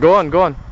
Go on, go on.